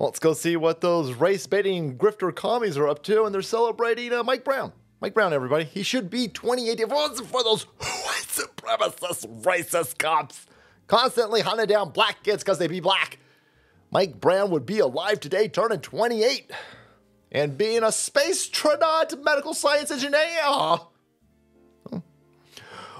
Let's go see what those race baiting grifter commies are up to, and they're celebrating uh, Mike Brown. Mike Brown, everybody. He should be 28 if it wasn't for those white supremacist racist cops constantly hunting down black kids because they be black. Mike Brown would be alive today, turning 28, and being a space tronaut medical science engineer.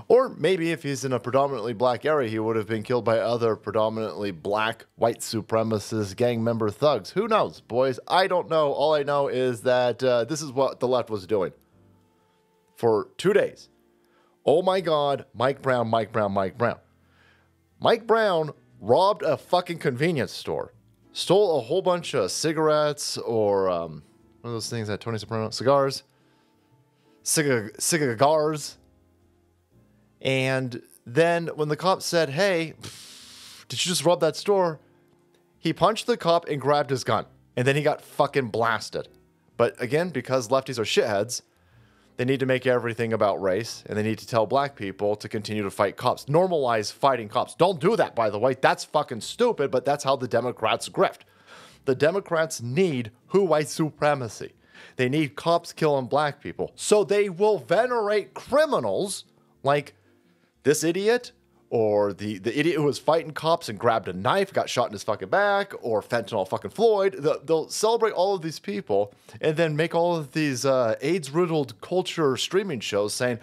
Or maybe if he's in a predominantly black area, he would have been killed by other predominantly black white supremacist gang member thugs. Who knows, boys? I don't know. All I know is that uh, this is what the left was doing for two days. Oh my God, Mike Brown, Mike Brown, Mike Brown. Mike Brown robbed a fucking convenience store, stole a whole bunch of cigarettes or um, one of those things that Tony Soprano cigars, cig- cigars. And then when the cop said, Hey, did you just rob that store? He punched the cop and grabbed his gun. And then he got fucking blasted. But again, because lefties are shitheads, they need to make everything about race and they need to tell black people to continue to fight cops. Normalize fighting cops. Don't do that, by the way. That's fucking stupid, but that's how the Democrats grift. The Democrats need who white supremacy. They need cops killing black people. So they will venerate criminals like this idiot or the, the idiot who was fighting cops and grabbed a knife, got shot in his fucking back, or fentanyl fucking Floyd. They'll, they'll celebrate all of these people and then make all of these uh, AIDS riddled culture streaming shows saying,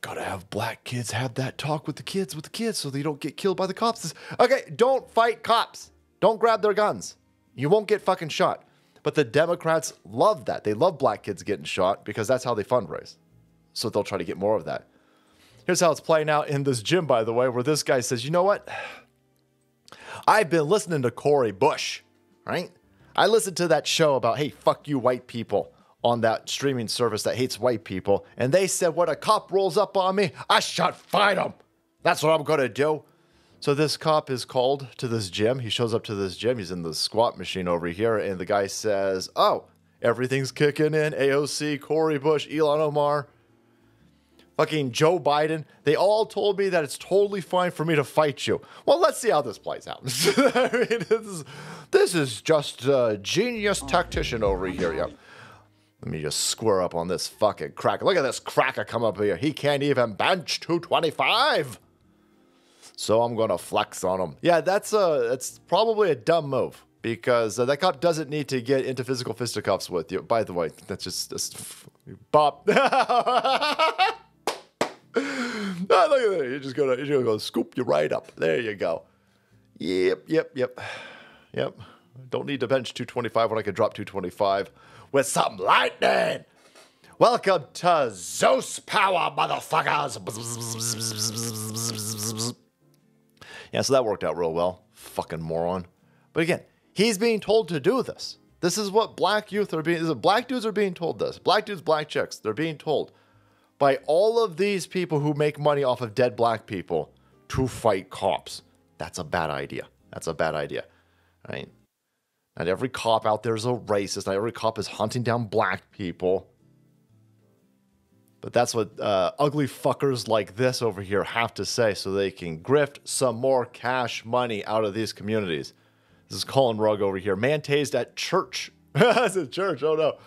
gotta have black kids have that talk with the kids, with the kids, so they don't get killed by the cops. Okay, don't fight cops. Don't grab their guns. You won't get fucking shot. But the Democrats love that. They love black kids getting shot because that's how they fundraise. So they'll try to get more of that. Here's how it's playing out in this gym, by the way, where this guy says, You know what? I've been listening to Cori Bush, right? I listened to that show about, hey, fuck you, white people, on that streaming service that hates white people. And they said, when a cop rolls up on me, I shot fight him. That's what I'm going to do. So this cop is called to this gym. He shows up to this gym. He's in the squat machine over here. And the guy says, Oh, everything's kicking in. AOC, Cori Bush, Ilhan Omar fucking Joe Biden, they all told me that it's totally fine for me to fight you. Well, let's see how this plays out. I mean, this is, this is just a genius tactician over here. Yeah. Let me just square up on this fucking cracker. Look at this cracker come up here. He can't even bench 225. So I'm gonna flex on him. Yeah, that's a that's probably a dumb move because uh, that cop doesn't need to get into physical fisticuffs with you. By the way, that's just, just bop. oh, look at that. You're just gonna, you're gonna go scoop you right up. There you go. Yep, yep, yep, yep. Don't need to bench 225 when I can drop 225 with some lightning. Welcome to Zeus Power, motherfuckers. Yeah, so that worked out real well. Fucking moron. But again, he's being told to do this. This is what black youth are being. Black dudes are being told this. Black dudes, black chicks. They're being told by all of these people who make money off of dead black people to fight cops. That's a bad idea. That's a bad idea. Right? Not every cop out there is a racist. Not every cop is hunting down black people. But that's what uh, ugly fuckers like this over here have to say so they can grift some more cash money out of these communities. This is Collin Rugg over here. Man tased at church. That's a church. Oh no.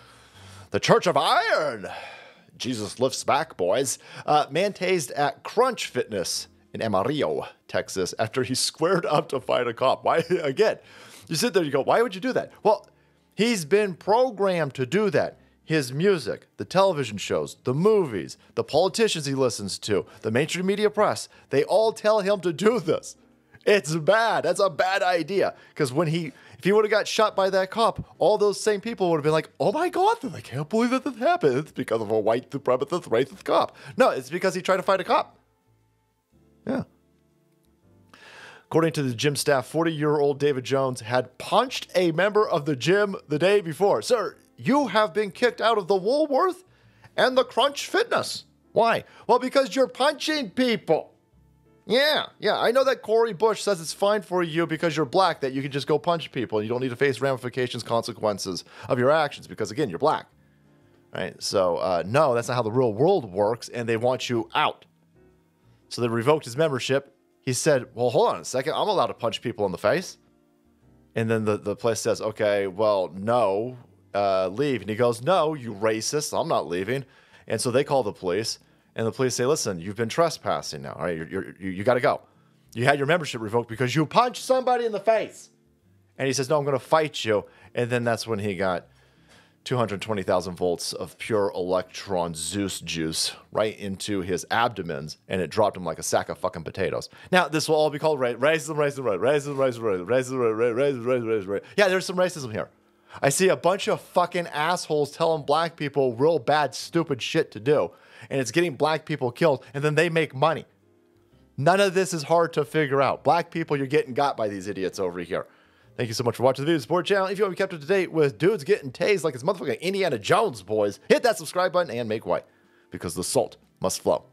The Church of Iron. Jesus lifts back, boys. Uh, man tased at Crunch Fitness in Amarillo, Texas, after he squared up to fight a cop. Why? Again, you sit there, you go, why would you do that? Well, he's been programmed to do that. His music, the television shows, the movies, the politicians he listens to, the mainstream media press, they all tell him to do this. It's bad. That's a bad idea. Because when he he would have got shot by that cop, all those same people would have been like, oh my God, I can't believe that this happened. It's because of a white supremacist racist cop. No, it's because he tried to fight a cop. Yeah. According to the gym staff, 40 year old David Jones had punched a member of the gym the day before. Sir, you have been kicked out of the Woolworth and the Crunch Fitness. Why? Well, because you're punching people. Yeah, yeah. I know that Cori Bush says it's fine for you because you're black that you can just go punch people and you don't need to face ramifications, consequences of your actions because, again, you're black. Right? So, uh, no, that's not how the real world works, and they want you out. So they revoked his membership. He said, Well, hold on a second. I'm allowed to punch people in the face. And then the, the place says, okay, well, no, uh, leave. And he goes, no, you racist. I'm not leaving. And so they call the police. And the police say, listen, you've been trespassing now. All right, you're, you're, you, you got to go. You had your membership revoked because you punched somebody in the face. And he says, no, I'm going to fight you. And then that's when he got 220,000 volts of pure electron Zeus juice right into his abdomens, and it dropped him like a sack of fucking potatoes. Now, this will all be called ra- racism, racism, racism, racism, racism, racism, racism, racism, racism. Yeah, there's some racism here. I see a bunch of fucking assholes telling black people real bad, stupid shit to do, and it's getting black people killed, and then they make money. None of this is hard to figure out. Black people, you're getting got by these idiots over here. Thank you so much for watching the video support channel. If you want to be kept up to date with dudes getting tased like it's motherfucking Indiana Jones, boys, hit that subscribe button and make white because the salt must flow.